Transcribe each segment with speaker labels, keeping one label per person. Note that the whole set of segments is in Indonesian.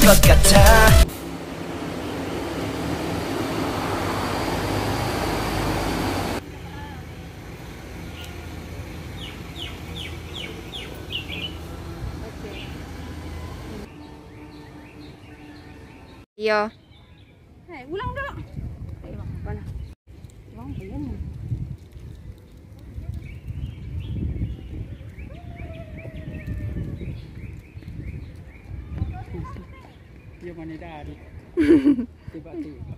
Speaker 1: 것 같아.
Speaker 2: Eh,
Speaker 3: dari? Tiba-tiba.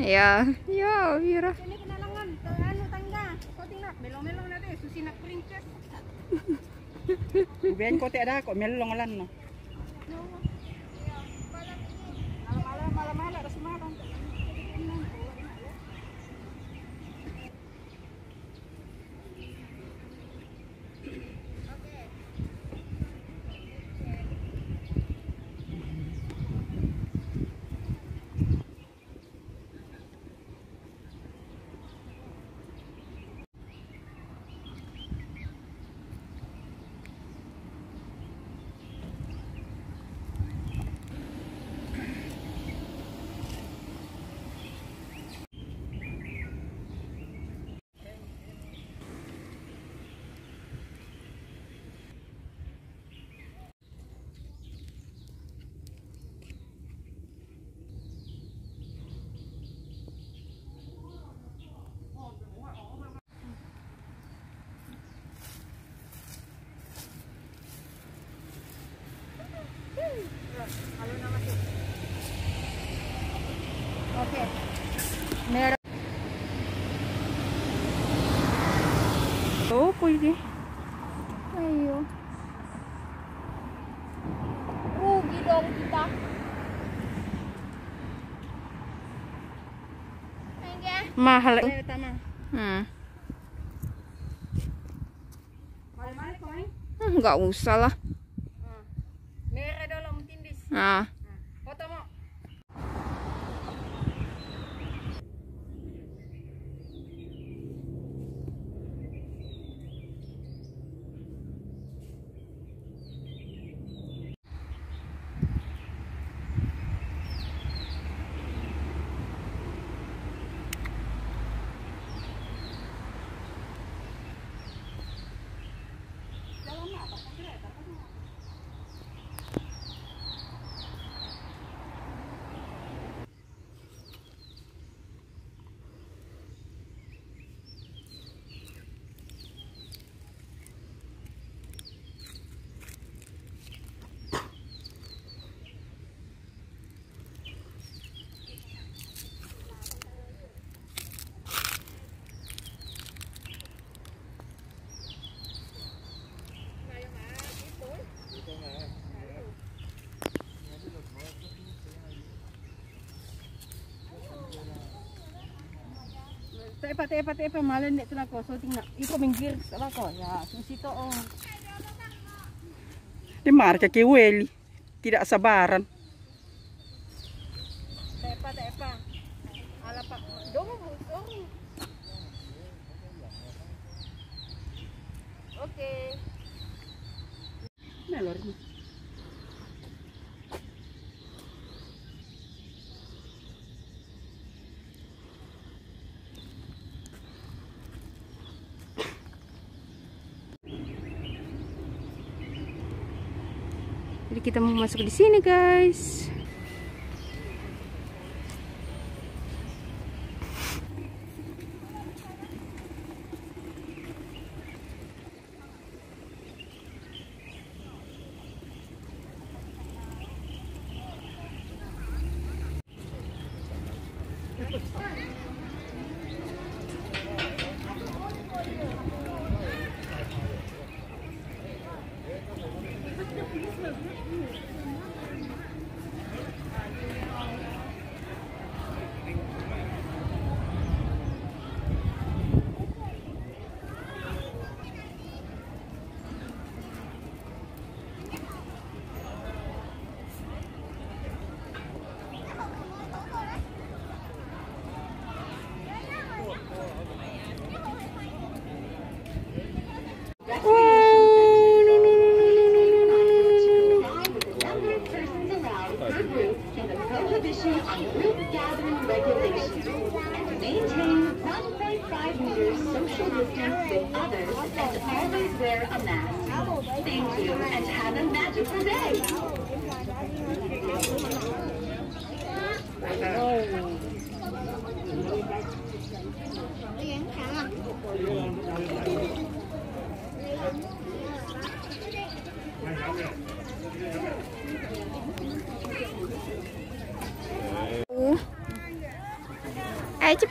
Speaker 4: Iya. Iya, Wira.
Speaker 2: Ini kenalangan, ke anu tangga. Kau tinggal melong-melong nanti, susi nak princess.
Speaker 3: Ben kau tak ada kok ini.
Speaker 4: Ayo.
Speaker 2: Rugi dong kita.
Speaker 3: Mahal.
Speaker 4: Hmm, Nggak usah lah.
Speaker 2: Tak apa, tak apa, tak apa. Malam tu lah kau. So tinggal. Iko minggir. Salah kau. Ya, susi tu oh.
Speaker 3: Di marca ke weli. Tidak sabaran.
Speaker 2: Tak apa, tak apa. Alah pak. Dong, dong. Okey.
Speaker 3: Melor ni.
Speaker 4: Jadi kita mau masuk di sini, guys.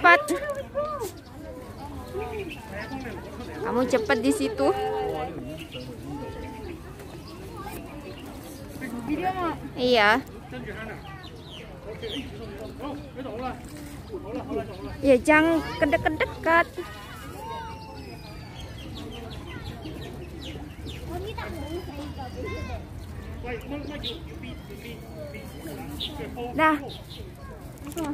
Speaker 4: Cepat. Kamu cepat di situ. Iya. Ya jangan kedek-kedekat. Dah.
Speaker 3: 'Nah,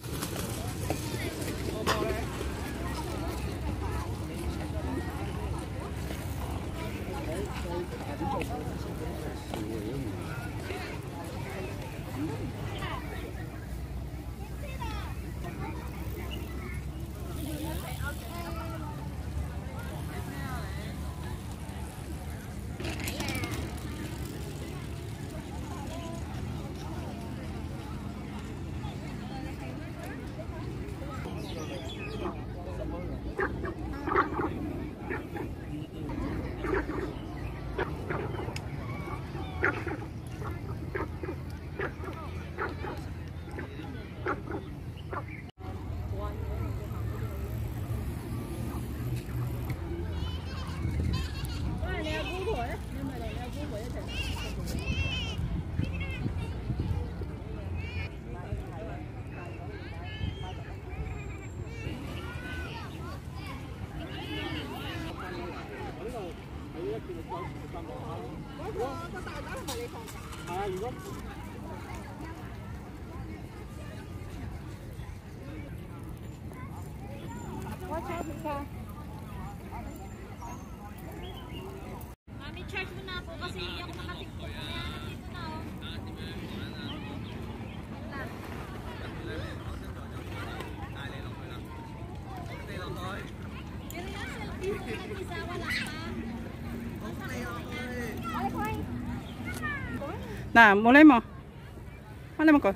Speaker 3: mulai mo. Mana mo ko? Na, na, lar ko mati na. Alas susi ra ni Nah, mulai mo.
Speaker 2: Alam ko.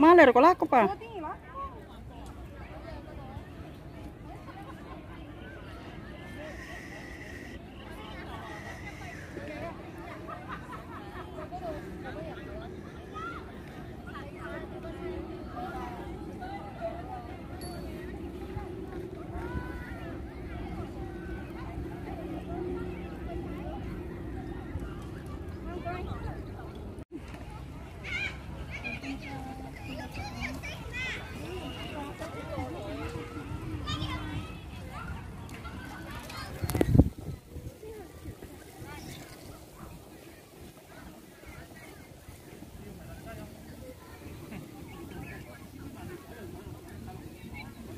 Speaker 3: Maler ko lako pa.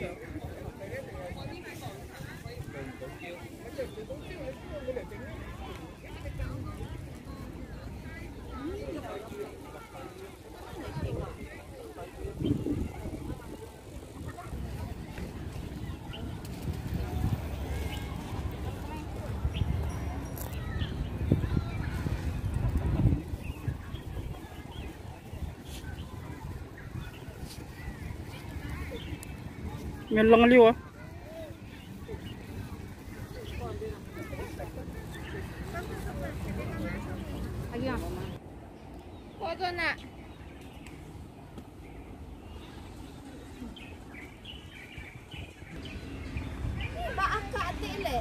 Speaker 2: you. Ngayon lang
Speaker 3: aliw ah.
Speaker 2: Foto na.
Speaker 4: Ba
Speaker 2: ang kaatili?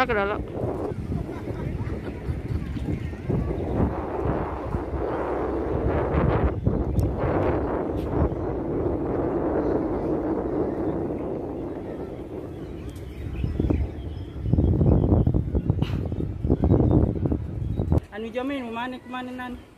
Speaker 2: Ke dalam.
Speaker 3: Jamin, umanik kumanin
Speaker 2: Aku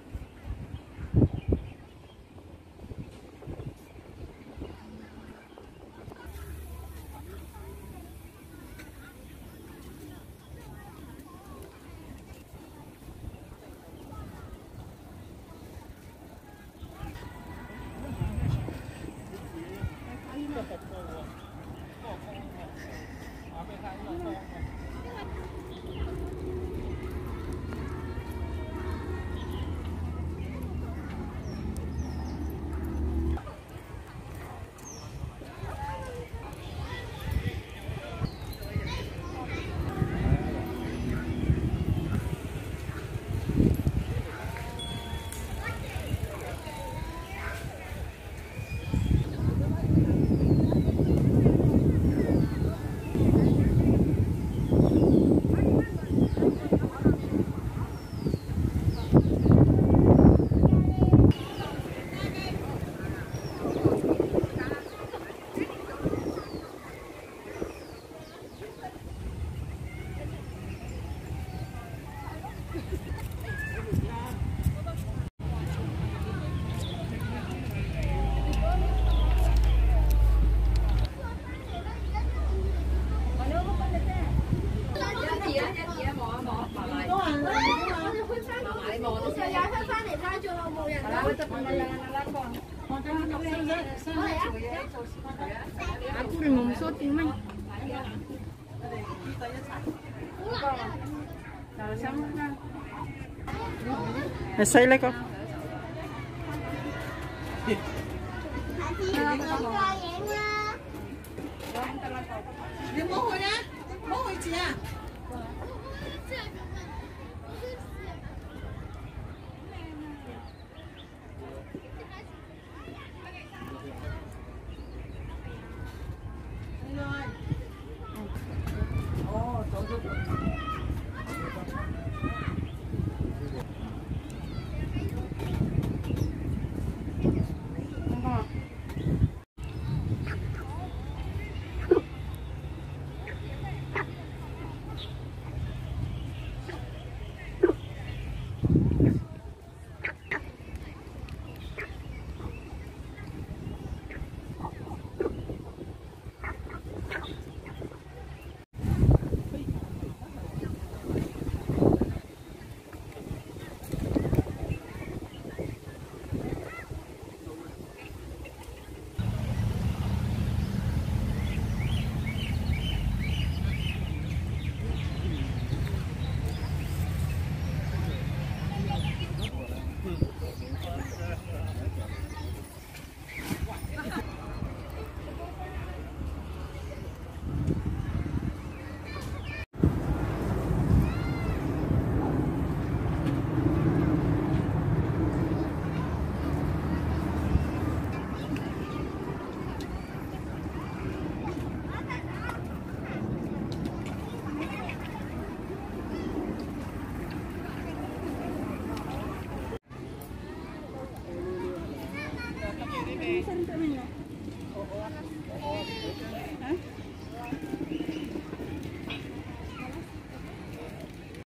Speaker 2: Is
Speaker 3: that like a...